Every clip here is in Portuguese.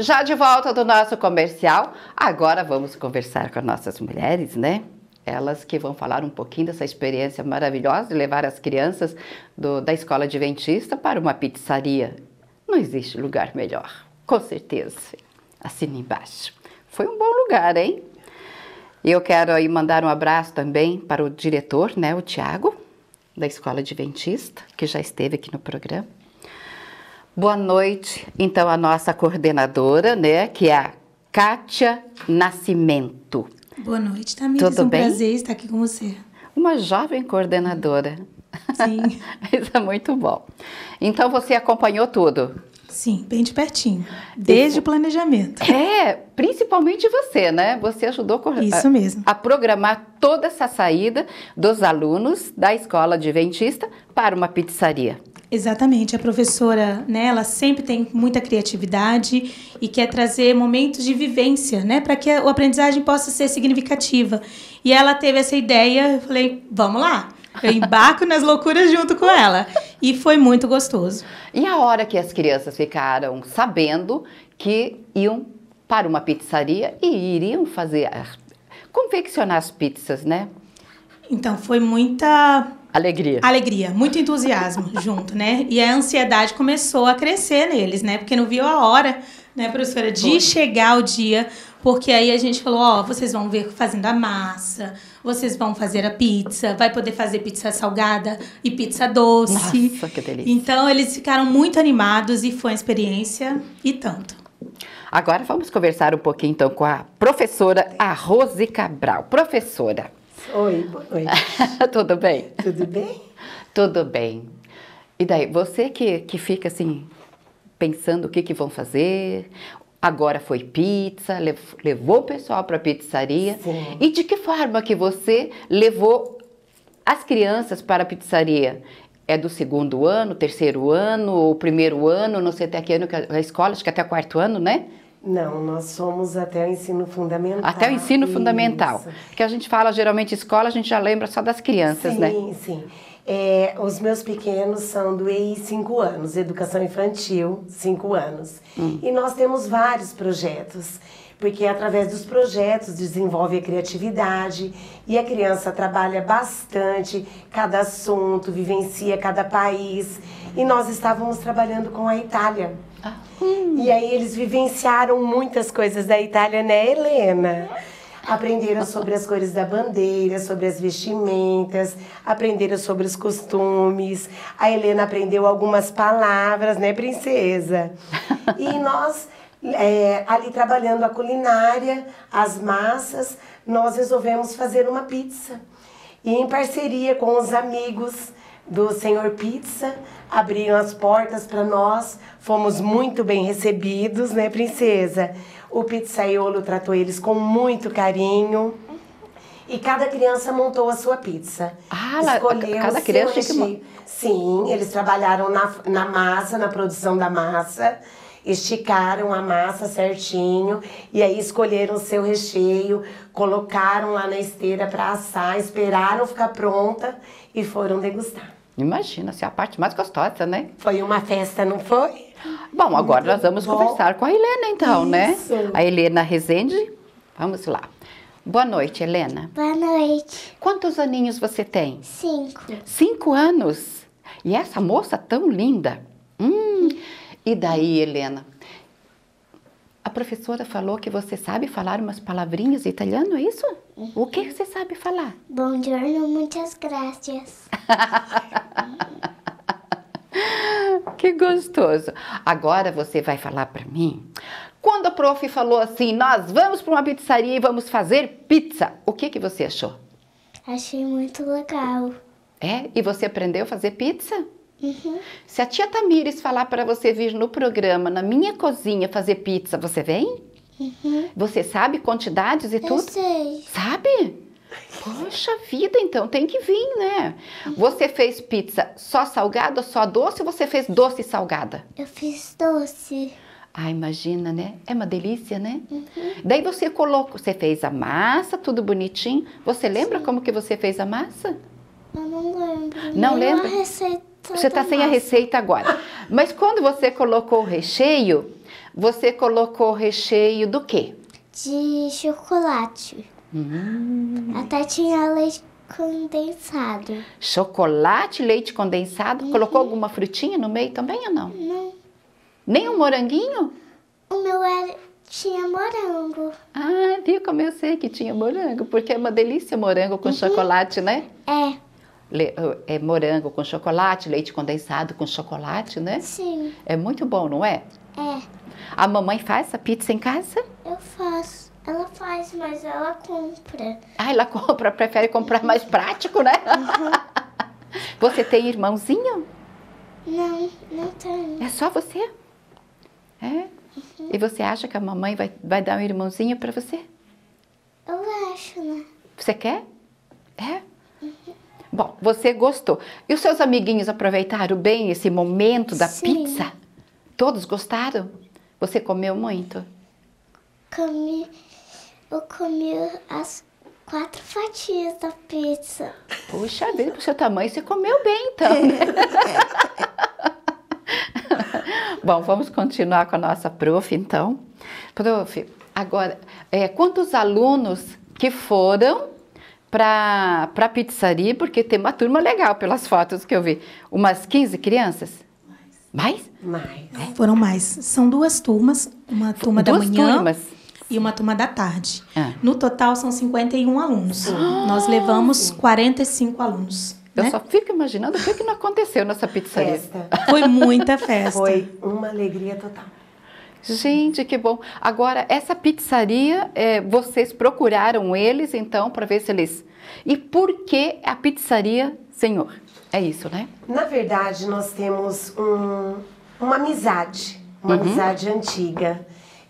Já de volta do nosso comercial, agora vamos conversar com nossas mulheres, né? Elas que vão falar um pouquinho dessa experiência maravilhosa de levar as crianças do, da escola adventista para uma pizzaria. Não existe lugar melhor, com certeza. Assina embaixo. Foi um bom lugar, hein? Eu quero aí mandar um abraço também para o diretor, né, o Tiago, da Escola Adventista, que já esteve aqui no programa. Boa noite, então, a nossa coordenadora, né, que é a Kátia Nascimento. Boa noite, Tamires. Tudo é um bem? prazer estar aqui com você. Uma jovem coordenadora. Sim. Isso é muito bom. Então, você acompanhou tudo? Sim, bem de pertinho. Desde o planejamento. É, principalmente você, né? Você ajudou a, a programar toda essa saída dos alunos da escola adventista para uma pizzaria. Exatamente. A professora, né, ela sempre tem muita criatividade e quer trazer momentos de vivência, né, para que a aprendizagem possa ser significativa. E ela teve essa ideia, eu falei, vamos lá. Eu embarco nas loucuras junto com ela. E foi muito gostoso. E a hora que as crianças ficaram sabendo que iam para uma pizzaria e iriam fazer, as- confeccionar as pizzas, né? Então, foi muita Alegria. alegria, muito entusiasmo junto, né? E a ansiedade começou a crescer neles, né? Porque não viu a hora, né, professora, de chegar o dia, porque aí a gente falou, ó, vocês vão ver fazendo a massa, vocês vão fazer a pizza, vai poder fazer pizza salgada e pizza doce. Nossa, que delícia. Então eles ficaram muito animados e foi uma experiência e tanto. Agora vamos conversar um pouquinho então com a professora a Rose Cabral. Professora, Oi, boa noite. tudo bem? Tudo bem? Tudo bem. E daí, você que, que fica assim, pensando o que, que vão fazer, agora foi pizza, lev- levou o pessoal para a pizzaria. Sim. E de que forma que você levou as crianças para a pizzaria? É do segundo ano, terceiro ano, ou primeiro ano, não sei até que ano que a escola, acho que até o quarto ano, né? Não, nós somos até o ensino fundamental. Até o ensino Isso. fundamental. Que a gente fala geralmente escola, a gente já lembra só das crianças, sim, né? Sim, É, os meus pequenos são do EI 5 anos, Educação Infantil 5 anos. Hum. E nós temos vários projetos, porque através dos projetos desenvolve a criatividade e a criança trabalha bastante cada assunto, vivencia cada país. E nós estávamos trabalhando com a Itália. Ah, E aí eles vivenciaram muitas coisas da Itália, né, Helena? Aprenderam sobre as cores da bandeira, sobre as vestimentas, aprenderam sobre os costumes. A Helena aprendeu algumas palavras, né, princesa? E nós, é, ali trabalhando a culinária, as massas, nós resolvemos fazer uma pizza. E em parceria com os amigos do Senhor Pizza, abriram as portas para nós, fomos muito bem recebidos, né, princesa? O pizzaiolo tratou eles com muito carinho. E cada criança montou a sua pizza. Ah, Escolheu cada criança tinha que. Sim, eles trabalharam na, na massa, na produção da massa, esticaram a massa certinho e aí escolheram o seu recheio, colocaram lá na esteira para assar, esperaram ficar pronta e foram degustar. Imagina, é a parte mais gostosa, né? Foi uma festa, não foi? Bom, agora nós vamos bom. conversar com a Helena, então, né? Isso. A Helena Rezende. Vamos lá. Boa noite, Helena. Boa noite. Quantos aninhos você tem? Cinco. Cinco anos. E essa moça tão linda. Hum. E daí, Helena? A professora falou que você sabe falar umas palavrinhas em italiano, é isso? O que você sabe falar? Buongiorno, muitas gracias. Que gostoso. Agora você vai falar para mim. Quando a prof falou assim, nós vamos para uma pizzaria e vamos fazer pizza, o que que você achou? Achei muito legal. É? E você aprendeu a fazer pizza? Se a tia Tamires falar para você vir no programa, na minha cozinha, fazer pizza, você vem? Você sabe quantidades e Eu tudo? sei. Sabe? Poxa vida, então tem que vir, né? Você fez pizza só salgada só doce ou você fez doce e salgada? Eu fiz doce. Ah, imagina, né? É uma delícia, né? Daí você colocou, você fez a massa, tudo bonitinho. Você lembra como que você fez a massa? Eu não lembro. Não lembra? A receita Você está sem a massa. receita agora. Mas quando você colocou o recheio, Você colocou recheio do quê? De chocolate. Até tinha leite condensado. Chocolate, leite condensado. Colocou alguma frutinha no meio também ou não? Não. Nem um moranguinho? O meu era, tinha morango. Ah, viu como eu sei que tinha morango? Porque é uma delícia morango com chocolate, né? É, Le- é morango com chocolate, leite condensado com chocolate, né? sim. É muito bom, não é? É, A mamãe faz essa pizza em casa? Ela faz, mas ela compra. Ah, ela compra, prefere comprar mais prático, né? Você tem irmãozinho? Não, não tenho. É só você? É? E você acha que a mamãe vai, vai dar um irmãozinho para você? Eu acho, né? Você quer? É? Bom, você gostou. E os seus amiguinhos aproveitaram bem esse momento da Sim. pizza? Todos gostaram? Você comeu muito? Comi, eu comi as quatro fatias da pizza. Puxa vida, pro seu tamanho você comeu bem então. né? Bom, vamos continuar com a nossa prof então. Prof, agora, é, quantos alunos que foram para a pizzaria? Porque tem uma turma legal pelas fotos que eu vi. Umas 15 crianças? Mais? Mais. Foram mais. São duas turmas, uma turma da Duas manhã turmas. E uma turma da tarde. Ah. No total são 51 alunos. Nós levamos 45 alunos. Eu né? só fico imaginando o que, que não aconteceu nessa pizzaria. Festa. Foi muita festa. Foi uma alegria total. Gente, que bom. Agora, essa pizzaria, é, vocês procuraram eles, então, para ver se eles. E por que a pizzaria, senhor? É isso, né? Na verdade, nós temos um- uma amizade, uma amizade antiga.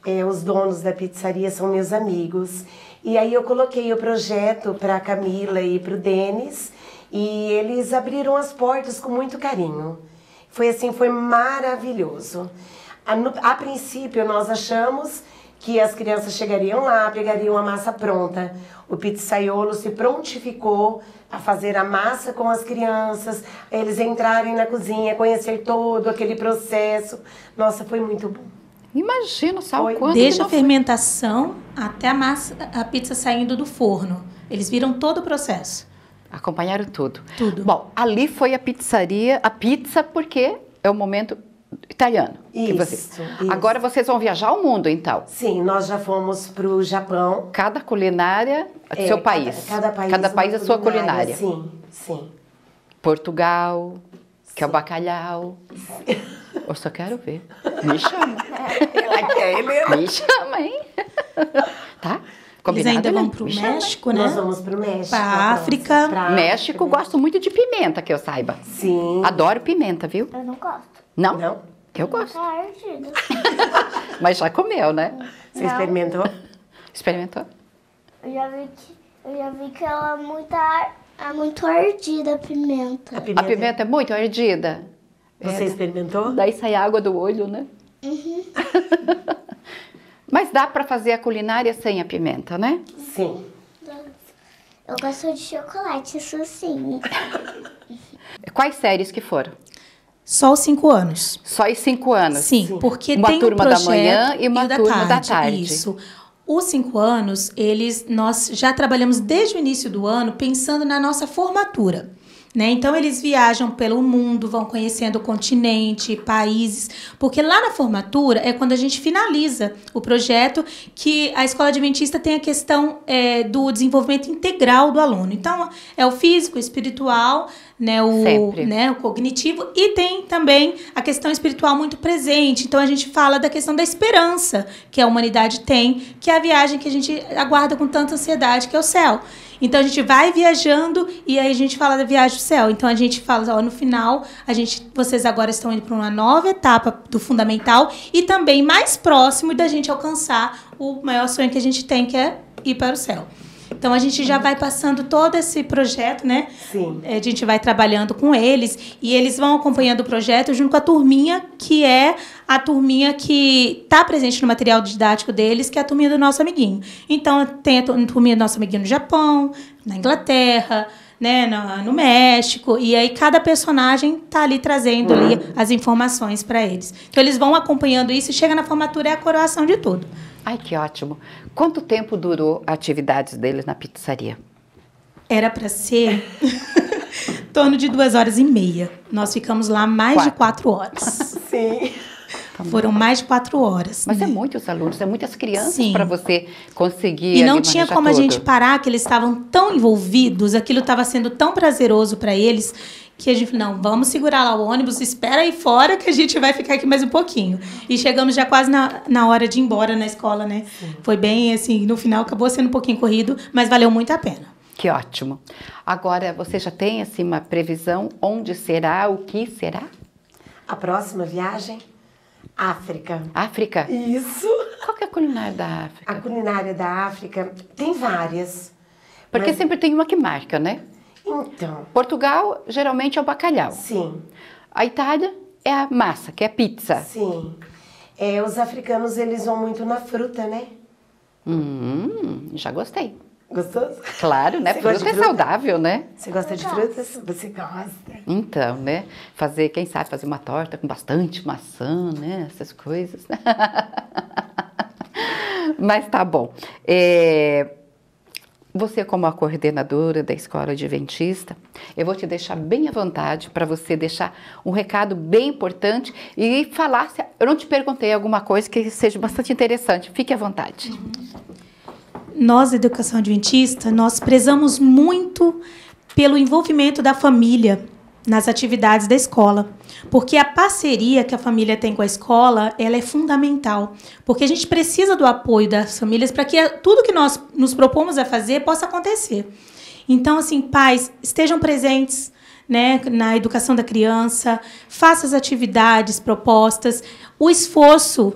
É, os donos da pizzaria são meus amigos. E aí eu coloquei o projeto para a Camila e para o Denis e eles abriram as portas com muito carinho. Foi assim, foi maravilhoso. A, no- a princípio, nós achamos que as crianças chegariam lá, pegariam a massa pronta. O pizzaiolo se prontificou a fazer a massa com as crianças, eles entrarem na cozinha, conhecer todo aquele processo. Nossa, foi muito bom. Imagina só Foi. o quanto que Desde a não foi. fermentação até a massa, a pizza saindo do forno. Eles viram todo o processo. Acompanharam tudo. Tudo. Bom, ali foi a pizzaria, a pizza, porque é o momento italiano. que Isso, vocês- isso. Agora vocês vão viajar o mundo, então. Sim, nós já fomos para o Japão. Cada culinária É, seu cada- país. Cada, país, Cada país a sua culinária. Sim, sim. Portugal, que é o bacalhau. Eu só quero ver. Me chama. Ela quer, Helena. Me chama, hein? tá? Eles Combinado, ainda vão né? para o Me chama, hein? México, né? Nós vamos para o México. Pra a África. Pra México, África. gosto muito de pimenta, que eu saiba. Sim. Adoro pimenta, viu? Eu não gosto. Não? Não? Eu gosto. Tá. Mas já comeu, né? Você Não. experimentou? Experimentou? Eu já vi que, eu já vi que ela é muito, ar- é muito ardida a pimenta. A pimenta. A pimenta é muito ardida. Você experimentou? Daí sai água do olho, né? Mas dá para fazer a culinária sem a pimenta, né? Sim. Eu gosto de chocolate, isso sim. Quais séries que foram? Só os cinco anos. Só os cinco anos. Sim, porque Uma tem turma um da projeto manhã e uma o turma da tarde. Isso. Os cinco anos, eles, nós já trabalhamos desde o início do ano pensando na nossa formatura. Né? Então, eles viajam pelo mundo, vão conhecendo continente, países, porque lá na formatura é quando a gente finaliza o projeto que a escola adventista tem a questão é, do desenvolvimento integral do aluno. Então, é o físico, espiritual, né, o, Sempre. né, o cognitivo, e tem também a questão espiritual muito presente. Então, a gente fala da questão da esperança que a humanidade tem, que é a viagem que a gente aguarda com tanta ansiedade, que é o céu. Então a gente vai viajando e aí a gente fala da viagem do céu. Então a gente fala, ó, no final, a gente, vocês agora estão indo para uma nova etapa do fundamental e também mais próximo da gente alcançar o maior sonho que a gente tem, que é ir para o céu. Então a gente já vai passando todo esse projeto, né? Sim. A gente vai trabalhando com eles e eles vão acompanhando o projeto junto com a turminha, que é a turminha que está presente no material didático deles, que é a turminha do nosso amiguinho. Então, tem a tu- turminha do nosso amiguinho no Japão, na Inglaterra, né, no, no México, e aí cada personagem tá ali trazendo ali as informações para eles. Então eles vão acompanhando isso e chega na formatura é a coroação de tudo. Ai, que ótimo. Quanto tempo durou a atividade deles na pizzaria? Era para ser em torno de duas horas e meia. Nós ficamos lá mais Quatro. de quatro horas. Sim. Foram mais de quatro horas. Mas né? é muitos alunos, é muitas crianças para você conseguir. E não tinha como a tudo. gente parar, que eles estavam tão envolvidos, aquilo estava sendo tão prazeroso para eles, que a gente falou, não, vamos segurar lá o ônibus, espera aí fora que a gente vai ficar aqui mais um pouquinho. E chegamos já quase na, na hora de ir embora na escola, né? Foi bem assim, no final acabou sendo um pouquinho corrido, mas valeu muito a pena. Que ótimo. Agora, você já tem assim uma previsão onde será, o que será? A próxima viagem? África. África? Isso. Qual que é a culinária da A África? culinária da África tem várias. Porque mas- sempre tem uma que marca, né? Então, Portugal, geralmente, é o bacalhau. sim, A Itália é a massa, que é a pizza. sim. É, os africanos, eles vão muito na fruta, né? Hum, já gostei. Gostoso? Claro, né? Você Fruta é fruta? saudável, né? Você gosta de frutas? Você gosta. Então, né? Fazer, quem sabe, fazer uma torta com bastante maçã, né? Essas coisas. Mas tá bom. É, Você, como a coordenadora da escola adventista, eu vou te deixar bem à vontade para você deixar um recado bem importante e falar. Se... Eu não te perguntei alguma coisa que seja bastante interessante. Fique à vontade. Nós, Educação Adventista, nós prezamos muito pelo envolvimento da família nas atividades da escola, porque a parceria que a família tem com a escola, ela é fundamental, porque a gente precisa do apoio das famílias para que tudo que nós nos propomos a fazer possa acontecer. Então, assim, pais, estejam presentes, né, na educação da criança, faça as atividades propostas, o esforço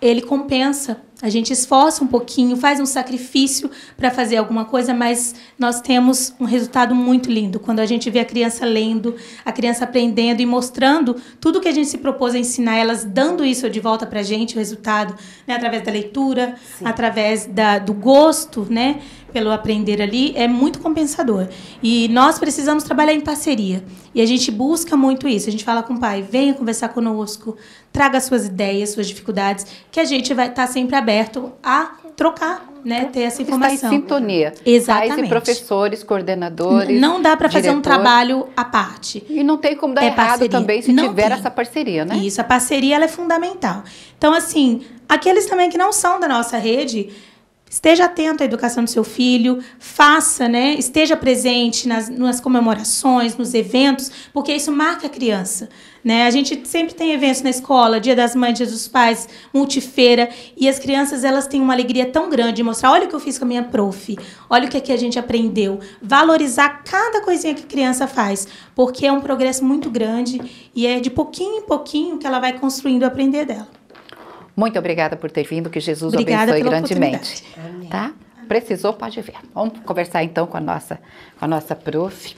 ele compensa. A gente esforça um pouquinho, faz um sacrifício para fazer alguma coisa, mas nós temos um resultado muito lindo. Quando a gente vê a criança lendo, a criança aprendendo e mostrando tudo que a gente se propôs a ensinar, elas dando isso de volta para a gente, o resultado, né, através da leitura, através da, do gosto, né, pelo aprender ali, é muito compensador. E nós precisamos trabalhar em parceria. E a gente busca muito isso. A gente fala com o pai, venha conversar conosco, traga suas ideias, suas dificuldades, que a gente vai estar sempre aberto a trocar, né, ter essa Está informação. em sintonia. Pais e Exatamente. professores, coordenadores. Não dá para fazer um trabalho à parte. E não tem como dar É errado parceria. também se Não tiver tem. essa parceria, né? Isso, a parceria ela é fundamental. Então, assim, aqueles também que não são da nossa rede, esteja atento à educação do seu filho, faça, né? Esteja presente nas, nas comemorações, nos eventos, porque isso marca a criança. Né? A gente sempre tem eventos na escola, Dia das Mães, Dia dos Pais, multifeira, e as crianças elas têm uma alegria tão grande de mostrar, olha o que eu fiz com a minha prof, olha o que aqui a gente aprendeu, valorizar cada coisinha que a criança faz, porque é um progresso muito grande e é de pouquinho em pouquinho que ela vai construindo o aprender dela. Muito obrigada por ter vindo, que Jesus o Obrigada abençoe grandemente. Amém. Tá? Precisou, pode vir. Vamos conversar então com a nossa, com a nossa prof.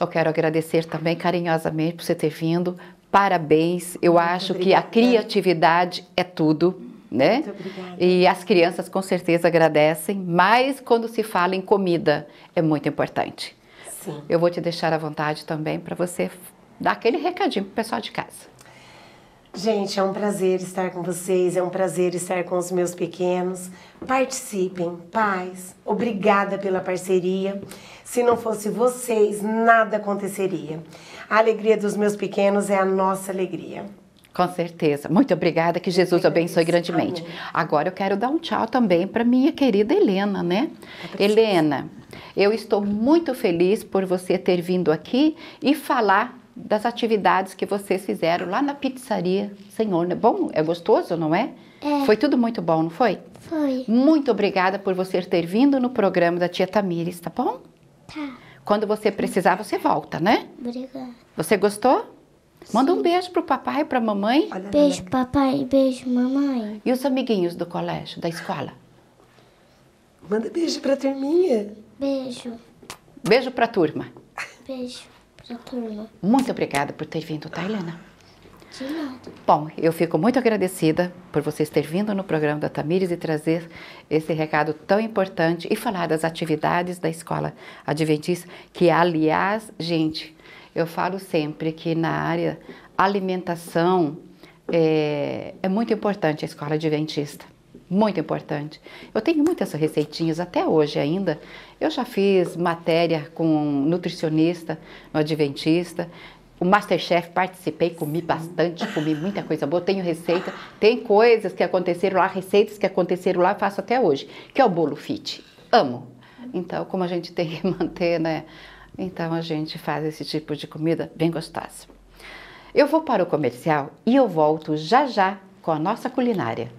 Eu quero agradecer também carinhosamente por você ter vindo. Parabéns. Eu acho que a obrigada. criatividade é tudo, né? Muito obrigada. E as crianças com certeza agradecem, mas quando se fala em comida é muito importante. Sim. Eu vou te deixar à vontade também para você dar aquele recadinho pro pessoal de casa. Gente, é um prazer estar com vocês, é um prazer estar com os meus pequenos. Participem, pais. Obrigada pela parceria. Se não fosse vocês, nada aconteceria. A alegria dos meus pequenos é a nossa alegria. Com certeza. Muito obrigada, que Jesus abençoe grandemente. Amém. Agora eu quero dar um tchau também para minha querida Helena, né? Helena, eu estou muito feliz por você ter vindo aqui e falar das atividades que vocês fizeram lá na pizzaria Senhor. É bom? É gostoso, não é? É. Foi tudo muito bom, não foi? Foi. Muito obrigada por você ter vindo no programa da tia Tamires, tá bom? Tá. Quando você precisar, você volta, né? Obrigada. Você gostou? Manda um beijo pro papai e pra mamãe. Olha, Beijo, papai. Beijo, mamãe. E os amiguinhos do colégio, da escola? Manda beijo pra turminha. Beijo. Beijo pra turma. Beijo turma. Muito obrigada por ter vindo, tá, Helena? De nada. Bom, eu fico muito agradecida por vocês terem vindo no programa da Tamires e trazer esse recado tão importante e falar das atividades da escola adventista, que aliás, gente, eu falo sempre que na área alimentação é, é muito importante a escola adventista. Muito importante. Eu tenho muitas receitinhas até hoje ainda. Eu já fiz matéria com nutricionista no Adventista. O Masterchef participei, comi bastante, comi muita coisa boa. Tenho receita, tem coisas que aconteceram lá, receitas que aconteceram lá, faço até hoje, que é o bolo fit. Amo. Então, como a gente tem que manter, né? Então a gente faz esse tipo de comida bem gostosa. Eu vou para o comercial e eu volto já já com a nossa culinária.